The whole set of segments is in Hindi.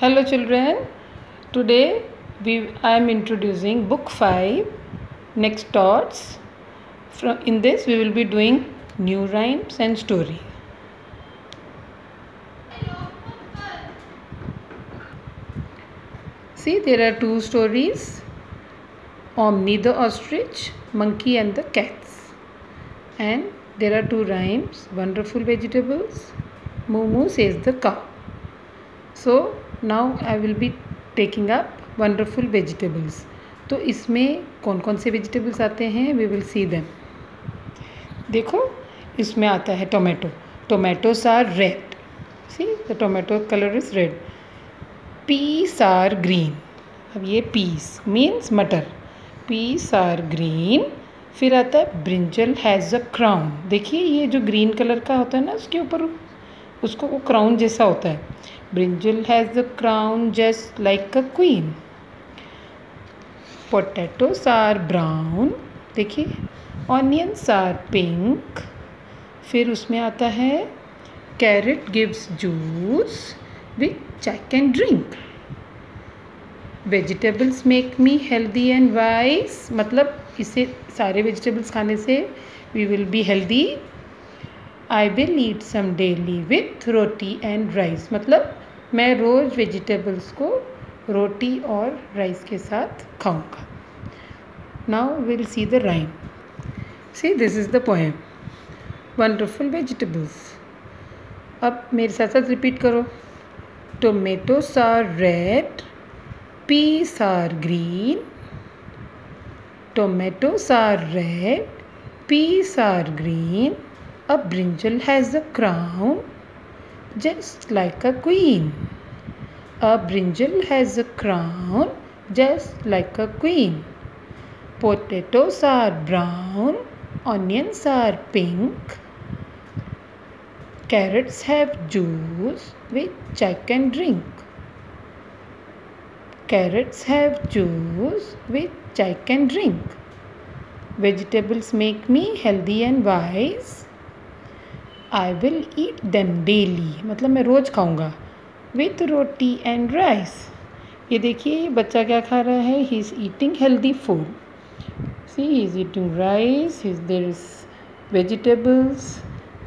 Hello children. Today we I am introducing book 5 next thoughts. From in this we will be doing new rhymes and story. See there are two stories. Omni the ostrich, monkey and the cats. And there are two rhymes. Wonderful vegetables. Moo says the cow. So now I will be taking up wonderful vegetables तो इसमें कौन कौन से वेजिटेबल्स आते हैं? वी विल सी देम देखो, इसमें आता है tomato tomatoes are red see the tomato colour is red peas are green अब ये पीस मीन्स मटर. पीस आर ग्रीन फिर आता है ब्रिंजल हैज़ अ क्राउन देखिए, ये जो ग्रीन कलर का होता है ना, उसके ऊपर उसको वो क्राउन जैसा होता है। Brinjal has the crown just like a queen potatoes are brown देखिए ऑनियंस आर पिंक फिर उसमें आता है carrot gives juice with I can drink vegetables make me healthy and wise मतलब इसे सारे वेजिटेबल्स खाने से we will be healthy I will eat some daily with roti and rice मतलब मैं रोज़ वेजिटेबल्स को रोटी और राइस के साथ खाऊँगा। Now will see the rhyme see this is the poem wonderful vegetables अब मेरे साथ साथ रिपीट करो. Tomatoes are red peas are green tomatoes are red peas are green A brinjal has a crown just like a queen. A brinjal has a crown just like a queen. Potatoes are brown, onions are pink. Carrots have juice which I can drink. Carrots have juice which I can drink. Vegetables make me healthy and wise. I will eat them daily मतलब मैं रोज़ खाऊँगा। विथ रोटी एंड राइस ये देखिए बच्चा क्या खा रहा है? He is eating healthy food see he is eating rice is there is vegetables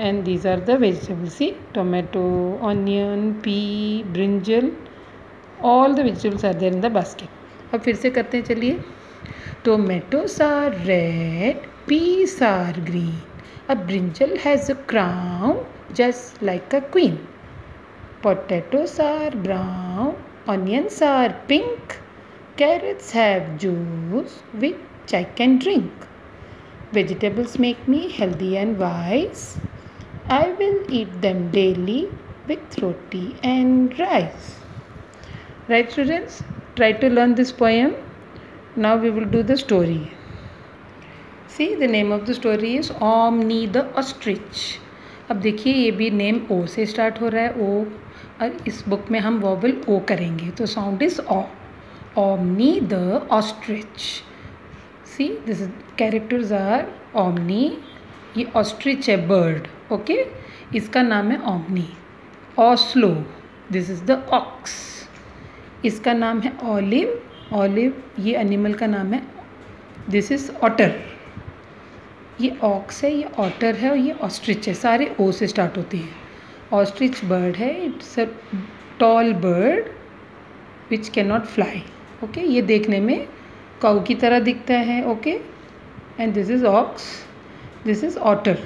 and these are the vegetables see tomato onion pea brinjal all the vegetables are there in the basket अब फिर से करते हैं, चलिए। Tomatoes are red peas are green A brinjal has a crown just like a queen. Potatoes are brown, onions are pink, carrots have juice which I can drink. Vegetables make me healthy and wise. I will eat them daily with roti and rice. Right students, try to learn this poem. Now we will do the story. See the name of the story is Omni the ostrich अब देखिए, ये भी नेम ओ से स्टार्ट हो रहा है ओ और इस बुक में हम वॉबल ओ करेंगे तो sound is O Omni the ostrich see this characters are Omni ये ऑस्ट्रिच है बर्ड ओके इसका नाम है Omni Oslo this is the ox इसका नाम है ऑलिव ऑलिव ये एनिमल का नाम है दिस इज़ ऑटर ये ऑक्स है, ये ऑटर है और ये ऑस्ट्रिच है, सारे ओ से स्टार्ट होते हैं। ऑस्ट्रिच बर्ड है it's a tall bird which can not fly okay ये देखने में काउ की तरह दिखता है okay and this is ox this is otter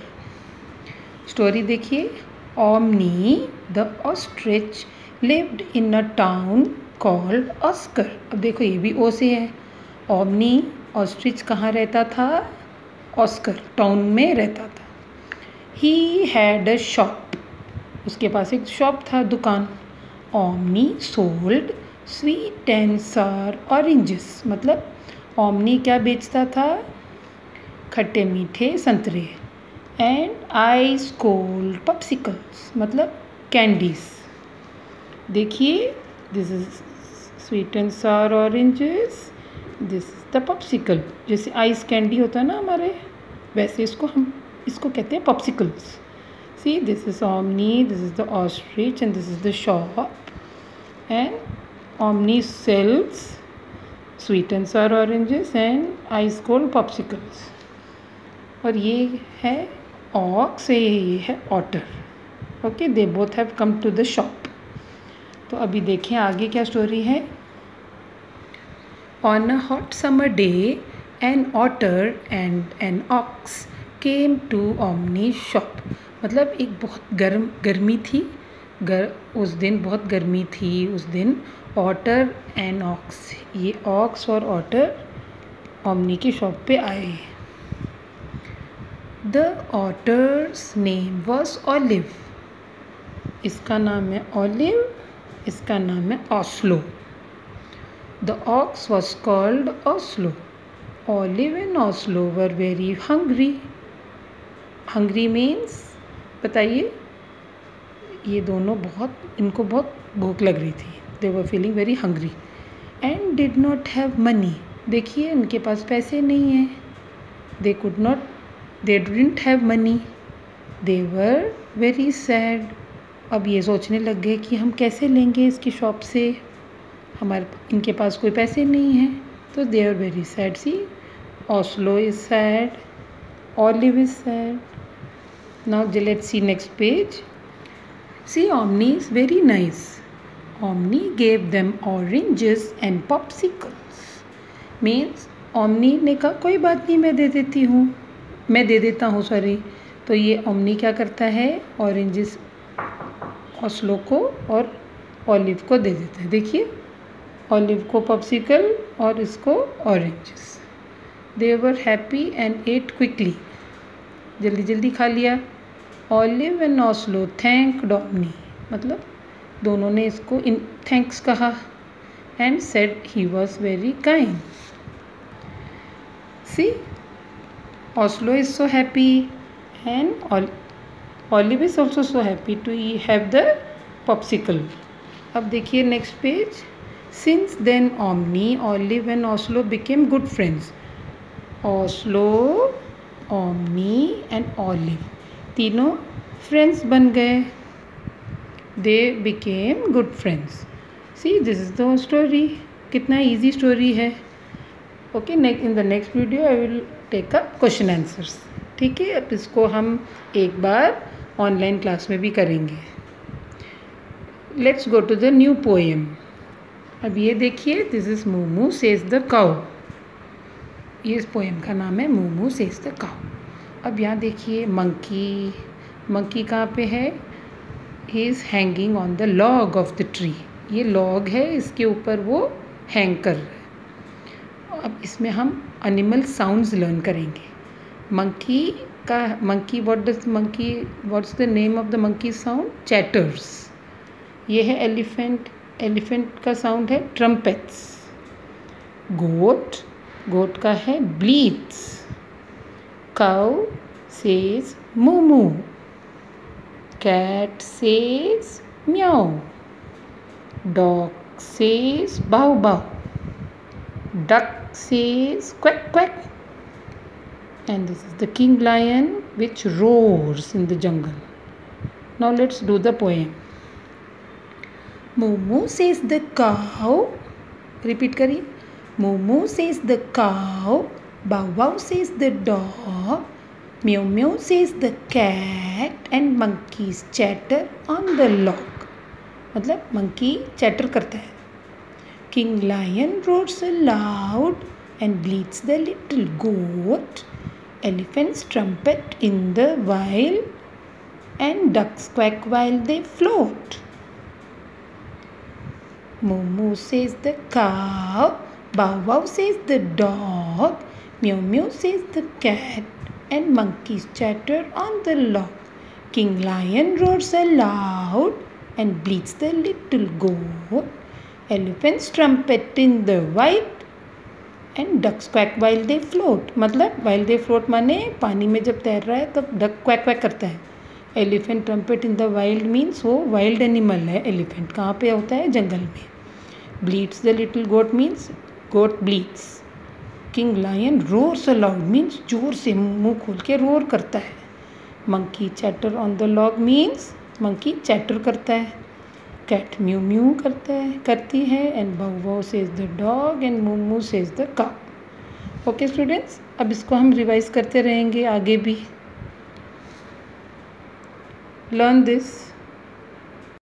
story देखिए Omni the ostrich lived in a town called Oscar अब देखो, ये भी ओ से है। ओमनी ऑस्ट्रिच कहाँ रहता था? ऑस्कर टाउन में रहता था। ही हैड अ शॉप उसके पास एक शॉप था, दुकान। Omni sold sweet and sour oranges मतलब ओमनी क्या बेचता था? खट्टे मीठे संतरे एंड आइस कोल्ड पप्सिकल्स मतलब कैंडीज देखिए this is sweet and sour oranges this is the popsicle जैसे आइस कैंडी होता है ना हमारे, वैसे इसको हम, इसको कहते हैं popsicles see this is Omni this is the ostrich and this is the shop and omni sells sweet and sour oranges and ice cold popsicles. और ये है ऑक्स ये है otter okay they both have come to the shop तो अभी देखें आगे क्या स्टोरी है. On a hot summer day an otter and an ox came to Omni shop मतलब एक बहुत गर्म, गर्मी थी। गर, उस दिन बहुत गर्मी थी उस दिन। ऑटर एंड ऑक्स ये ऑक्स और ऑटर ओमनी की शॉप पे आए। The otter's name was Olive इसका नाम है ऑलिव इसका नाम है Oslo the ox was called Oslo Olive and Oslo were very hungry hungry means बताइए, ये दोनों बहुत, इनको बहुत भूख लग रही थी। They were feeling very hungry and did not have money देखिए, इनके पास पैसे नहीं हैं। They could not they didn't have money they were very sad अब ये सोचने लग गए कि हम कैसे लेंगे इसकी शॉप से? हमारे इनके पास कोई पैसे नहीं हैं। तो they are very sad see, Oslo is sad, Olive is sad. now let's see next page see omni is very nice omni gave them oranges and popsicles means omni ने कहा, कोई बात नहीं, मैं दे देती हूँ। मैं दे देता हूँ, सॉरी। तो ये ओमनी क्या करता है? ऑरेंजेस, ऑस्लो को और ऑलिव को दे देता है। देखिए। ऑलिव को पॉप्सिकल और इसको oranges they were happy and ate quickly जल्दी जल्दी खा लिया। Olive and Oslo thank Omni मतलब दोनों ने इसको इन थैंक्स कहा। And said he was very kind see Oslo is so happy and Olive is also so happy to have the popsicle अब देखिए next page since then Omni Olive and Oslo became good friends Oslo Omni and Olive तीनों फ्रेंड्स बन गए they became good friends see this is the story कितना इजी स्टोरी है okay next in the next video I will take a question answers ठीक है, अब इसको हम एक बार ऑनलाइन क्लास में भी करेंगे। Let's go to the new poem अब ये देखिए this is Momu says the cow ये इस पोएम का नाम है मोमू सेज द काउ अब यहाँ देखिए मंकी मंकी कहाँ पे है? He is hanging on the log of the tree ये लॉग है, इसके ऊपर वो हैंग कर रहा है। अब इसमें हम एनिमल साउंड्स लर्न करेंगे। मंकी का monkey what does monkey what's the name of the monkey sound chatters ये है एलिफेंट एलिफेंट का साउंड है ट्रम्पेट्स गोट गोट का है bleats cow says Momu cat says meow dog says bow bow duck says quack quack and this is the king lion which roars in the jungle now let's do the poem Momo says the cow repeat करिए। Moo moo is the cow bow says the dog. Meow meow says the cat. And monkeys chatter on the log. मतलब मंकी चैटर करता है। King lion roars aloud and bleats the little goat. Elephants trumpet in the wild and ducks quack while they float. Moo says the cow, bow wow says the dog, meow meow says the cat, and monkeys chatter on the log. King lion roars aloud and bleats the little goat. Elephants trumpet in the white and ducks quack while they float मतलब वाइल दे फ्लोट माने पानी में जब तैर रहा है तब डक क्वैक क्वैक करता है elephant trumpet in the wild means वो वाइल्ड एनिमल है एलिफेंट कहाँ पे होता है जंगल में bleats the little goat means goat bleats king lion roars aloud means ज़ोर से मुँह खोल के रोर करता है। Monkey chatter on the log means monkey chatter करता है। कैट म्यू म्यू करता है, करती है and bow says the dog and moo moo says the cow okay students अब इसको हम रिवाइज करते रहेंगे आगे भी। Learn this.